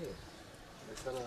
해요. 몇 사람